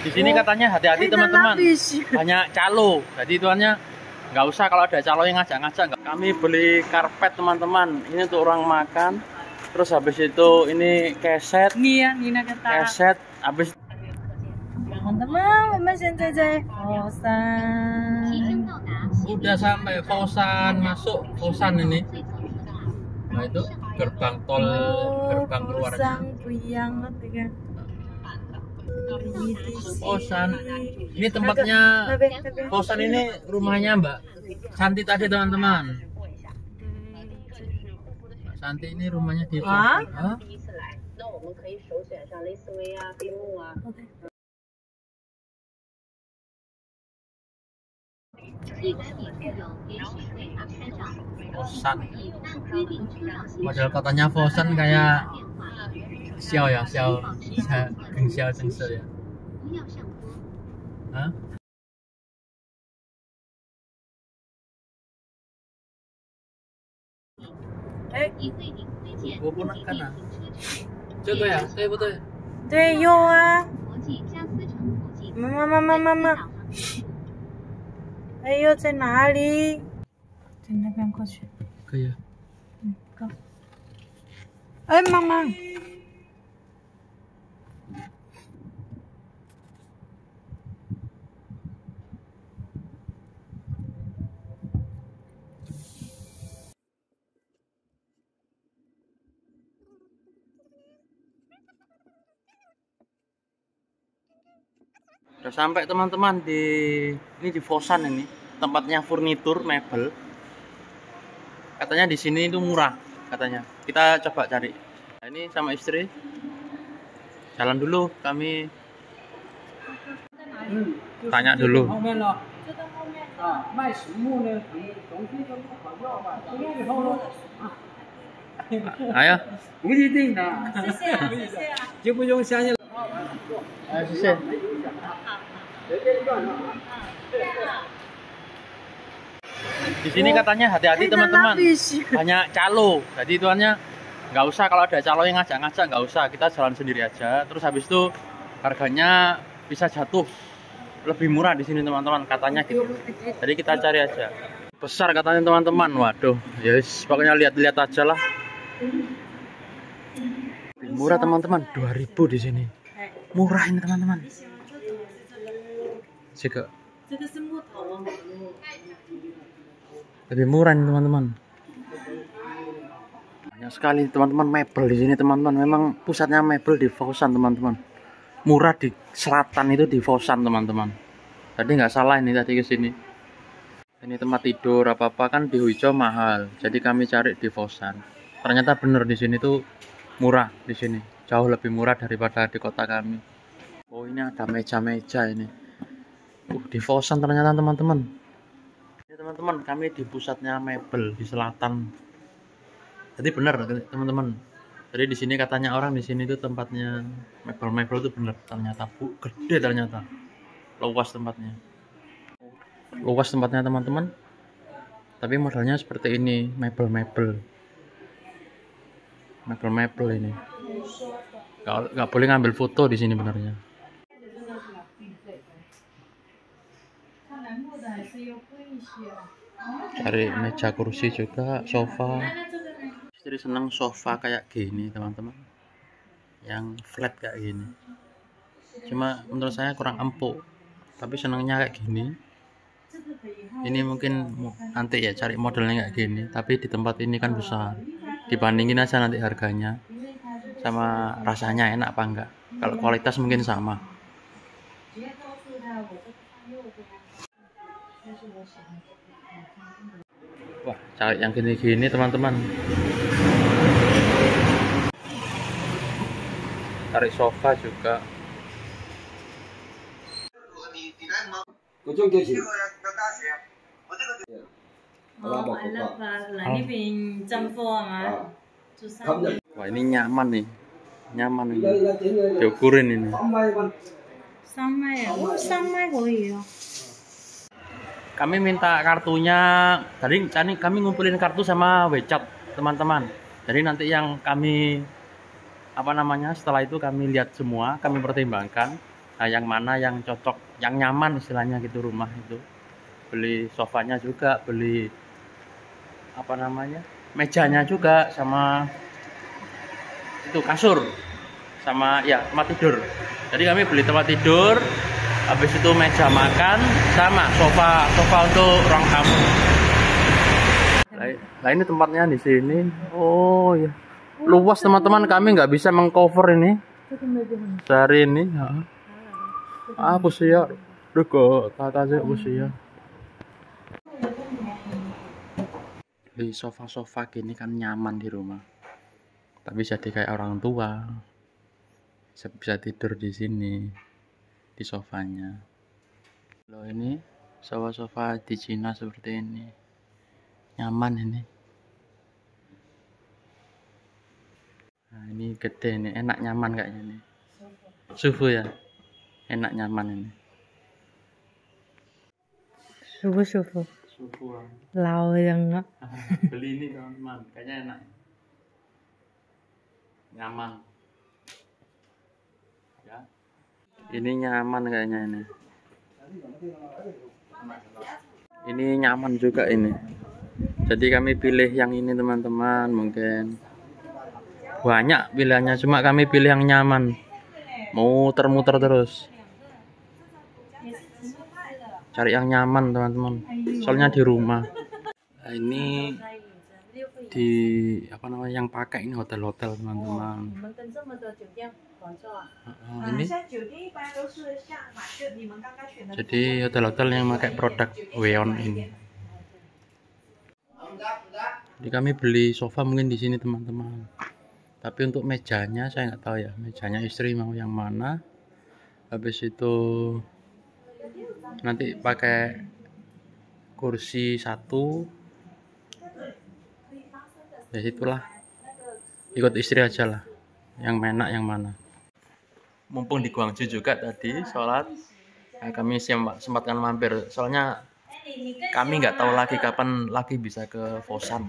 Di sini katanya hati-hati teman-teman. Hanya calo. Jadi tuannya nggak usah kalau ada calo yang ngajak-ngajak. Kami beli karpet teman-teman. Ini untuk orang makan. Terus habis itu ini keset. ya Nina kata. Keset. Habis teman-teman, masih saja. Udah sampai kosan masuk kosan ini. Nah itu gerbang tol, gerbang keluarnya. Kosan. Posan. Ini tempatnya Posan ini rumahnya Mbak Santi tadi teman-teman. Santi ini rumahnya di kosan. Fosan. Padahal katanya Fosan kayak 笑呀笑才更笑真是呀。不要上啊哎推荐我不能看到这个呀对不对？对有啊。妈妈妈妈妈妈。哎呦在哪里？在那边过去。可以嗯哥哎妈妈。Udah sampai teman-teman di ini di Fosan ini tempatnya furnitur mebel. Katanya di sini itu murah katanya. Kita coba cari. Nah, ini sama istri. Jalan dulu kami tanya dulu. 后面呢？啊，卖实木呢，东东西都不好要吧？不用以后呢，啊， Ayo. 不一定的，谢谢啊，谢谢啊。就不用相信了。 Ayo sisi. Di sini katanya hati-hati teman-teman. Banyak calo. Jadi tuannya nggak usah kalau ada calo yang ngajak-ngajak nggak usah. Kita jalan sendiri aja. Terus habis itu harganya bisa jatuh lebih murah di sini teman-teman katanya gitu. Jadi kita cari aja. Besar katanya teman-teman. Waduh, ya wis, pokoknya lihat-lihat aja lah. Murah teman-teman, 2000 di sini. Murah ini teman-teman. Juga 这个是木头哦。 lebih murah nih teman-teman. Banyak sekali teman-teman mebel di sini teman-teman. Memang pusatnya mebel di Fosan teman-teman. Murah di selatan itu di Fosan teman-teman. Tadi nggak salah ini tadi ke sini. Ini tempat tidur apa apa kan di Huijo mahal. Jadi kami cari di Fosan. Ternyata bener di sini tuh murah di sini. Jauh lebih murah daripada di kota kami. Oh ini ada meja-meja ini. Uh di Fosan ternyata teman-teman. Ya teman-teman, kami di pusatnya mebel di selatan. Jadi benar teman-teman. Jadi di sini katanya orang di sini itu tempatnya mebel-mebel itu benar ternyata bu gede ternyata luas tempatnya. Luas tempatnya teman-teman. Tapi modelnya seperti ini mebel-mebel. Mebel-mebel ini. Gak, gak boleh ngambil foto di sini benernya. Cari meja kursi juga sofa. Istri seneng sofa kayak gini teman-teman. Yang flat kayak gini. Cuma menurut saya kurang empuk. Tapi senangnya kayak gini. Ini mungkin mu- nanti ya cari modelnya kayak gini. Tapi di tempat ini kan besar. Dibandingin aja nanti harganya. Sama rasanya enak apa enggak. Kalau kualitas mungkin sama Wah, cari yang gini-gini teman-teman. Cari sofa juga. Oh. Wah ini nyaman nih, nyaman nih. Diukurin ini. Sama ya, sama kok ya. Kami minta kartunya. Tadi tadi kami ngumpulin kartu sama WeChat, teman-teman. Jadi nanti yang kami apa namanya? Setelah itu kami lihat semua, kami pertimbangkan. nah yang mana yang cocok yang nyaman istilahnya gitu rumah itu beli sofanya juga beli apa namanya mejanya juga sama itu kasur sama ya tempat tidur jadi kami beli tempat tidur habis itu meja makan sama sofa sofa untuk ruang tamu. Lah ini tempatnya di sini. Oh ya luas teman-teman. Kami nggak bisa mengcover ini. Sehari ini ya. ah ya Duh kok tata aja ya beli sofa-sofa gini kan nyaman di rumah. Tapi jadi kayak orang tua. Bisa tidur di sini di sofanya. Loh ini sofa-sofa di Cina seperti ini. Nyaman ini. Nah ini gede ini. Enak nyaman kayaknya ini. Suhu ya. Enak nyaman ini. Suhu suhu. Suhu. Lau yang ah, beli ini teman kayaknya enak. Nyaman. Ini nyaman kayaknya ini. Ini nyaman juga ini. Jadi kami pilih yang ini teman-teman mungkin. Banyak pilihannya cuma kami pilih yang nyaman. Muter-muter terus. Cari yang nyaman teman-teman. Soalnya di rumah. Nah, ini di apa namanya yang pakai ini hotel-hotel teman-teman. Oh, ini. Jadi hotel-hotel yang pakai produk Weon ini. Jadi kami beli sofa mungkin di sini teman-teman. Tapi untuk mejanya saya nggak tahu ya, mejanya istri mau yang mana. Habis itu nanti pakai kursi satu ya itulah ikut istri aja lah. Yang enak yang mana. Mumpung di Guangzhou juga tadi sholat nah, kami sempat sempatkan mampir. Soalnya kami nggak tahu lagi kapan lagi bisa ke Fosan.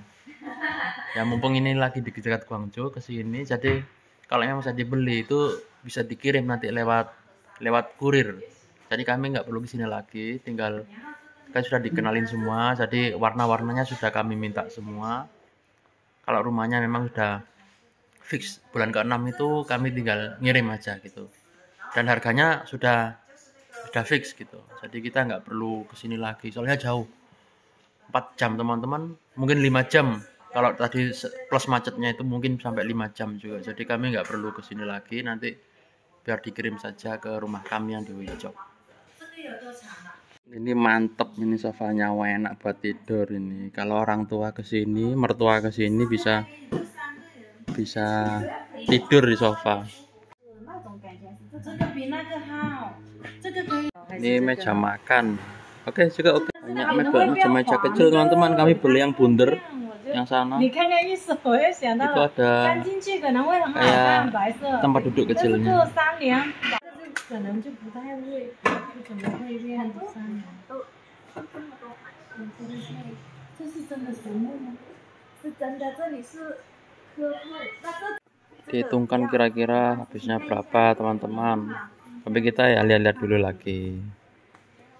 Ya mumpung ini lagi di dekat Guangzhou ke sini. Jadi kalau yang bisa dibeli itu bisa dikirim nanti lewat lewat kurir. Jadi kami nggak perlu ke sini lagi. Tinggal kan sudah dikenalin semua. Jadi warna-warnanya sudah kami minta semua kalau rumahnya memang sudah fix bulan ke-6 itu kami tinggal ngirim aja gitu. Dan harganya sudah sudah fix gitu. Jadi kita nggak perlu ke sini lagi soalnya jauh. 4 jam teman-teman mungkin 5 jam. Kalau tadi plus macetnya itu mungkin sampai 5 jam juga. Jadi kami nggak perlu ke sini lagi nanti biar dikirim saja ke rumah kami yang di Wijok ini mantep ini sofanya enak buat tidur ini. Kalau orang tua ke sini mertua ke sini bisa bisa tidur di sofa. Ini meja makan. Oke okay, juga oke. Okay. banyak meja meja kecil teman-teman. Kami beli yang bundar yang sana. Itu ada kayak tempat duduk kecilnya 做三梁，但是可能就不太会，不怎么会练三梁。嗯这是这是真的实木吗？是真的，这里是科普，那这 dihitungkan kira-kira habisnya berapa teman-teman tapi kita ya lihat-lihat dulu lagi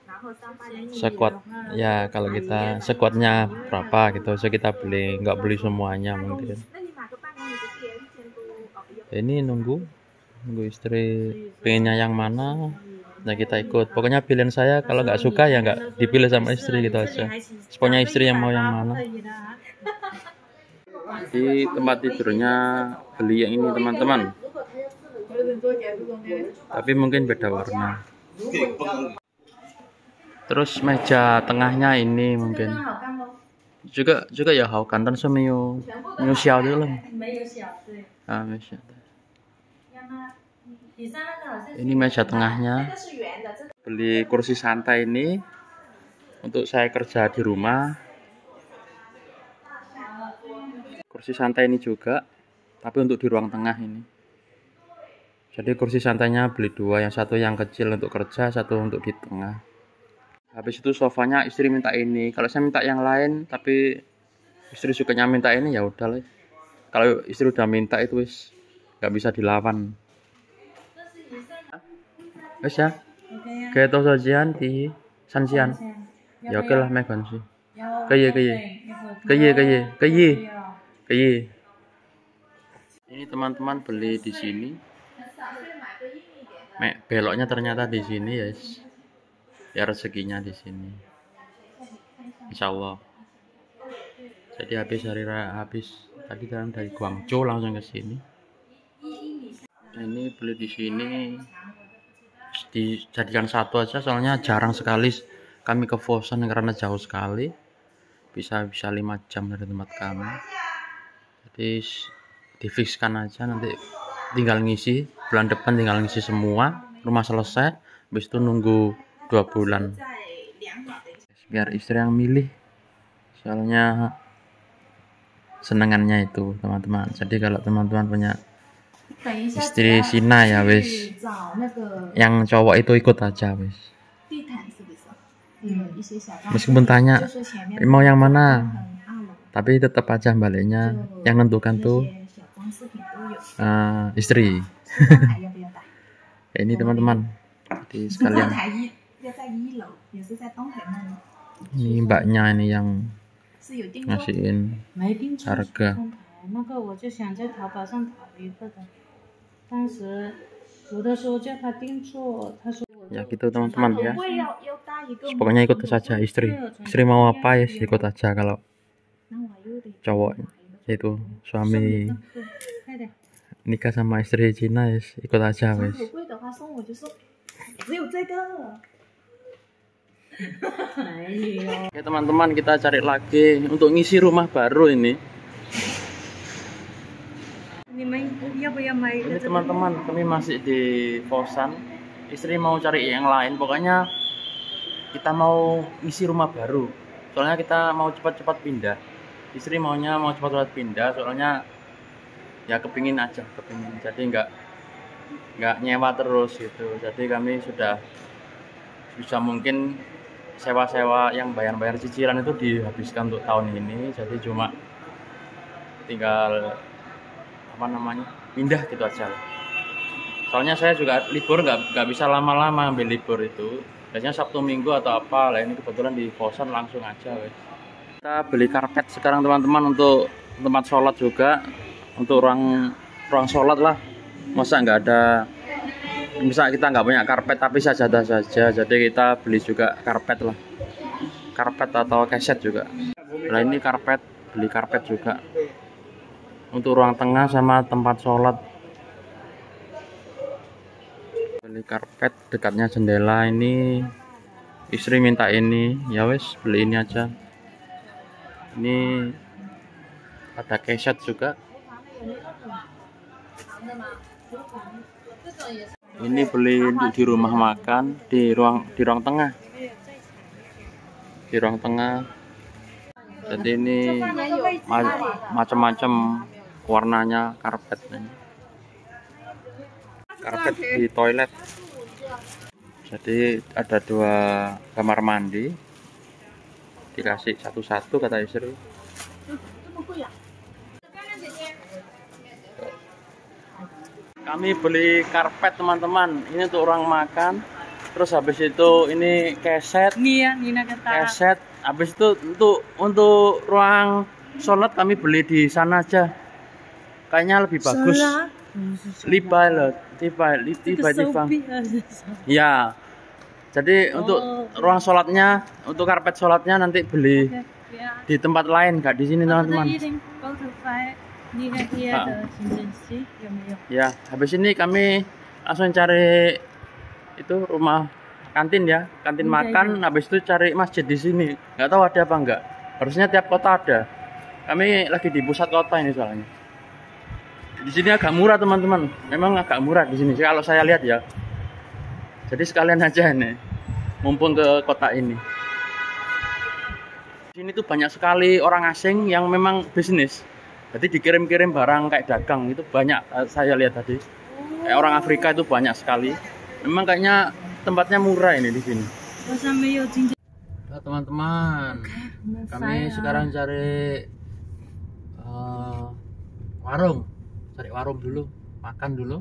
然后三八零 sekuat ya kalau kita sekuatnya berapa gitu so kita beli nggak beli semuanya mungkin 那你买个半公里不是也一千多？哦，不用。 ini nunggu nunggu istri pengennya yang mana Nah kita ikut. Pokoknya pilihan saya kalau nggak suka ya nggak dipilih sama istri gitu aja. Pokoknya istri yang mau yang mana. Di tempat tidurnya beli yang ini teman-teman. Tapi mungkin beda warna. Terus meja tengahnya ini mungkin. Juga juga ya hau kantan semiu miu xiao dulu. Iya. Ah, miu xiao. Ini meja tengahnya. Beli kursi santai ini untuk saya kerja di rumah. Kursi santai ini juga, tapi untuk di ruang tengah ini. Jadi kursi santainya beli dua, yang satu yang kecil untuk kerja, satu untuk di tengah. Habis itu sofanya istri minta ini. Kalau saya minta yang lain, tapi istri sukanya minta ini ya udah lah. Kalau istri udah minta itu wis nggak bisa dilawan. Wes ya. Kayak Ketok sajian di sanjian ya, ya oke lah megan sih. Kaya kaya, kaya kaya, kaya kaya. ini teman-teman beli di sini. Mek, beloknya ternyata di sini guys. Ya rezekinya di sini. Insya Allah. Jadi habis hari raya habis tadi kan dari Guangzhou langsung ke sini. Nah, ini beli di sini dijadikan satu aja soalnya jarang sekali kami ke Fosen karena jauh sekali. Bisa bisa lima jam dari tempat kami. Jadi difixkan aja nanti tinggal ngisi bulan depan tinggal ngisi semua rumah selesai habis itu nunggu dua bulan. Biar istri yang milih soalnya senengannya itu teman-teman. Jadi kalau teman-teman punya istri Sina ya wis 找那个 yang cowok itu ikut aja wis 地毯是不是？嗯，一些小装饰 meskipun tanya 就是前面 mau yang mana 很二楼 tapi tetap aja baliknya 就 yang nentukan 那 tuh 些小装饰品都有， eh, istri 上海要不要带？ ini teman-teman jadi sekalian 上海一要在一楼，也是在东海那里， ini mbaknya ini yang 是有订购。 ngasihin 没订错 harga 中台，那个我就想在淘宝上淘一个的， 当时有的时候叫他订错，他说我 ya gitu teman-teman ya 会要要搭一个吗？ pokoknya ikut saja istri istri mau apa ya ikut aja kalau 那我又得 cowok 买一个。 itu suami 对，快点， nikah sama istri Cina ya ikut aja 如 wes 果贵的话送我就送，只有这个。没有。 Oke teman-teman kita cari lagi untuk ngisi rumah baru ini Iya, ini teman-teman kami masih di kosan istri mau cari yang lain. Pokoknya kita mau isi rumah baru. Soalnya kita mau cepat-cepat pindah. Istri maunya mau cepat-cepat pindah soalnya ya kepingin aja kepingin. Jadi nggak nggak nyewa terus gitu. Jadi kami sudah bisa mungkin sewa-sewa yang bayar-bayar cicilan itu dihabiskan untuk tahun ini. Jadi cuma tinggal apa namanya pindah gitu aja. Soalnya saya juga libur nggak nggak bisa lama-lama ambil libur itu. Biasanya sabtu minggu atau apa lah ini kebetulan di kosan langsung aja wes. Kita beli karpet sekarang teman-teman untuk tempat sholat juga. Untuk ruang ruang sholat lah. Masa nggak ada misal kita nggak punya karpet tapi sajadah saja. Jadi kita beli juga karpet lah. Karpet atau keset juga. Nah ini karpet beli karpet juga untuk ruang tengah sama tempat sholat. Beli karpet dekatnya jendela ini. Istri minta ini. Ya wes beli ini aja. Ini ada keset juga. Ini beli untuk di rumah makan di ruang di ruang tengah. Di ruang tengah. Jadi ini ma- macam-macam warnanya karpet. Karpet di toilet. Jadi ada dua kamar mandi. Dikasih satu-satu kata istri kami beli karpet teman-teman. Ini untuk orang makan. Terus habis itu ini keset. Nia, Nina kata. keset. Habis itu untuk untuk ruang sholat kami beli di sana aja kayaknya lebih bagus. Liba loh. Tiba tiba tiba ya jadi oh, untuk ruang sholatnya untuk karpet sholatnya nanti beli okay. yeah. di tempat lain nggak di sini teman-teman. Nah. ya habis ini kami langsung cari itu rumah kantin ya kantin okay, makan. yeah. habis itu cari masjid di sini. Gak tahu ada apa enggak harusnya tiap kota ada. Kami lagi di pusat kota ini soalnya di sini agak murah teman-teman. Memang agak murah di sini. Kalau saya lihat ya. Jadi sekalian aja nih mumpung ke kota ini. Di sini tuh banyak sekali orang asing yang memang bisnis. Jadi dikirim-kirim barang kayak dagang. Itu banyak eh, saya lihat tadi. Kayak orang Afrika itu banyak sekali. Memang kayaknya tempatnya murah ini di sini. Nah, teman-teman. Kami sekarang cari uh, warung cari warung dulu makan dulu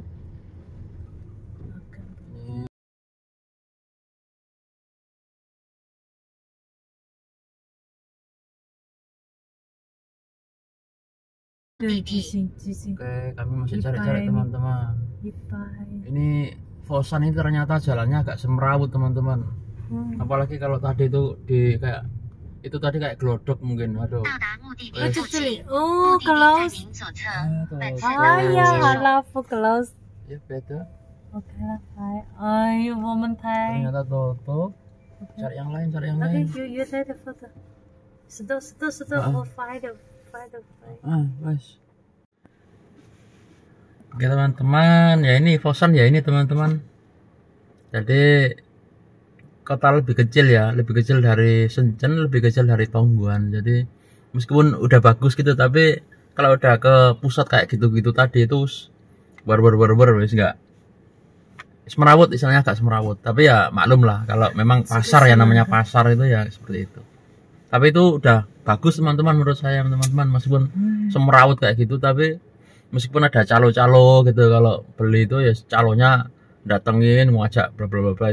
Oke, okay, Oke, kami masih cari-cari teman-teman. Ini Fosan ini ternyata jalannya agak semrawut teman-teman. Hmm. Apalagi kalau tadi itu di kayak itu tadi kayak glodok mungkin aduh oh close. ah ya halafu close. Ya beda. Oke lah hai ayo woman Thai ternyata toto. Cari yang lain cari yang lain. okay you you take the photo. Sedot sedot sedot ah. oh find the find the ah guys. Oke teman-teman, ya ini Fosan ya ini teman-teman. Jadi kota lebih kecil ya, lebih kecil dari Shenzhen, lebih kecil dari Tongguan. Jadi meskipun udah bagus gitu, tapi kalau udah ke pusat kayak gitu-gitu tadi itu bar-bar-bar-bar wis enggak semerawut istilahnya agak semerawut. Tapi ya maklum lah kalau memang pasar ya namanya pasar itu ya seperti itu. Tapi itu udah bagus teman-teman menurut saya teman-teman. Meskipun semerawut kayak gitu tapi meskipun ada calo-calo gitu kalau beli itu ya calonya datengin mau ajak bla bla bla bla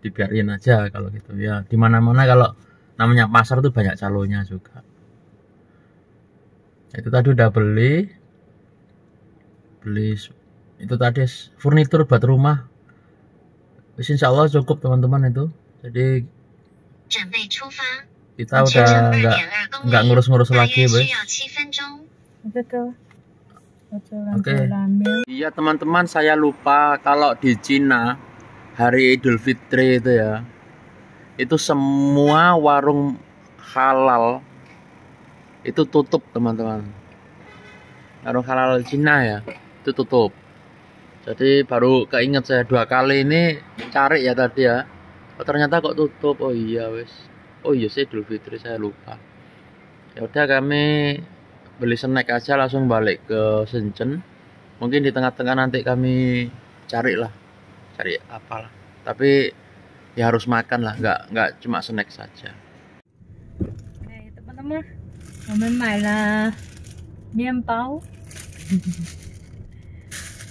dibiarin aja kalau gitu. Ya di mana-mana kalau namanya pasar tuh banyak calonnya juga. Nah, itu tadi udah beli beli itu tadi furnitur buat rumah. Insya Allah cukup teman-teman itu. Jadi kita udah nggak nggak ngurus-ngurus lagi bes oke. okay. iya teman-teman saya lupa kalau di Cina hari Idul Fitri itu ya. Itu semua warung halal itu tutup teman-teman. Warung halal Cina ya itu tutup. Jadi baru keinget saya dua kali ini cari ya tadi ya. Oh, ternyata kok tutup? Oh iya wes oh iya sih Idul Fitri saya lupa. Ya udah kami beli snack aja langsung balik ke Shenzhen. Mungkin di tengah-tengah nanti kami cari lah cari apalah tapi ya harus makan lah nggak nggak cuma snack saja 哎，teman-teman，我们买了面包，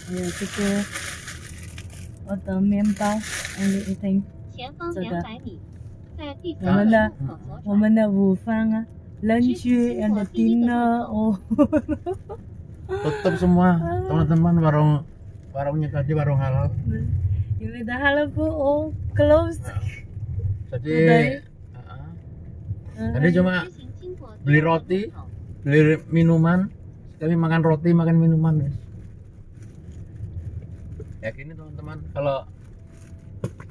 还有这个我的面包，only eating 前方这个两百米，在地我们的口左转我们的午饭啊，lunch and dinner，哦， tutup semua teman-teman warung warungnya tadi warung halal With dahal halabu oh closed. Nah, jadi, uh, uh, jadi cuma beli roti, beli minuman, kami makan roti, makan minuman guys. Ya gini teman-teman, kalau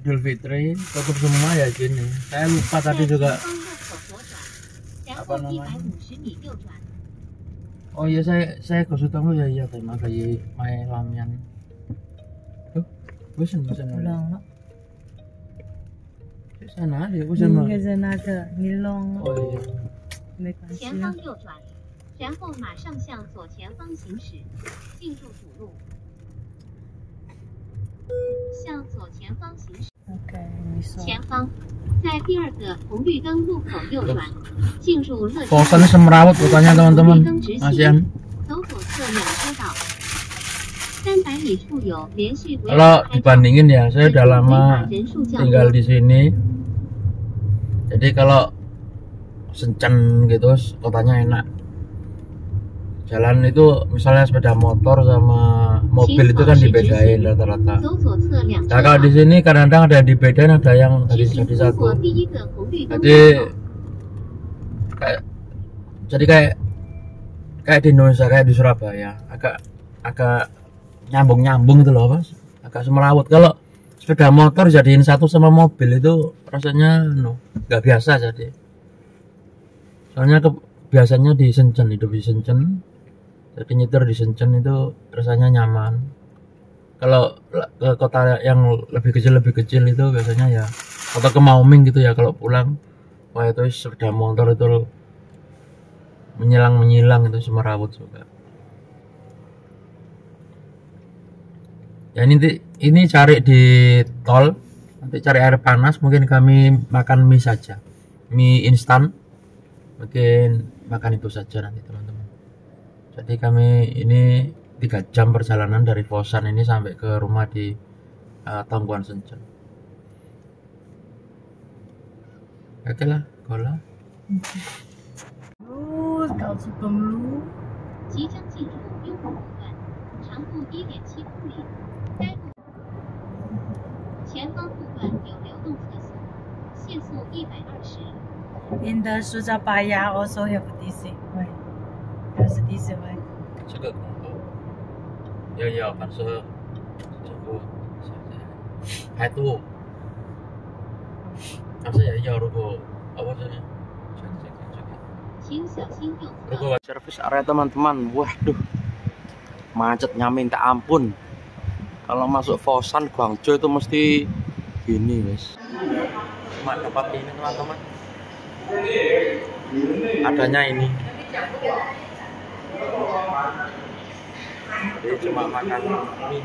Idul Fitri tutup semua ya gini. Saya lupa tadi juga apa namanya? Oh iya saya saya gosok dulu ya iya teh makanya main lamian. Bosan bosan 冷了，sana dia 你 bosan 应 mah 该在那个，你冷了 oh iya 没关系前，方右转，然后马上向左前方行驶，进入主路。向左前方行驶，OK，你说。前方在第二个红绿灯路口右转，进入乐天 Kosan semerawut kotanya teman-teman kasihan 走左侧两车道。三百米处有连续围 Kalau dibandingin ya, saya udah lama tinggal di sini. Jadi kalau Sencen gitu, kotanya enak. Jalan itu misalnya sepeda motor sama mobil itu kan dibedain rata-rata. Nah kalau di sini kadang-kadang ada yang dibedain, ada yang dari jadi satu. Jadi kayak jadi kayak kayak di Indonesia kayak di Surabaya agak agak nyambung nyambung gitu loh mas. Agak semerawut. Kalau sepeda motor jadiin satu sama mobil itu rasanya no nggak biasa jadi. Soalnya ke, biasanya di Shenzhen hidup di Shenzhen jadi nyetir di Shenzhen itu rasanya nyaman. Kalau la- ke kota yang lebih kecil lebih kecil itu biasanya ya atau ke Maoming gitu ya kalau pulang wah itu sepeda motor itu menyilang menyilang itu semerawut juga ya ini di- ini cari di tol nanti cari air panas mungkin kami makan mie saja mie instan mungkin makan itu saja nanti teman-teman jadi kami ini tiga jam perjalanan dari Fosan ini sampai ke rumah di uh, Tongguan Shenzhen oke lah gola 哦，高速公路， 即将进入优惠路段，长度一点七公里。 该路前方路段有流动测速，限速一百二十。 In the Surabaya also have this way. There's this way. 这个恐怖，要要反射这个还多，但是也要如果apa sih cek cek cek 请小心右 Lu 侧。 gua service area teman-teman. Waduh. Macetnya minta ampun. kalau masuk Fosan Guangzhou itu mesti gini, guys. Cuma dapat ini, teman-teman. Adanya ini. Jadi cuma makan ini.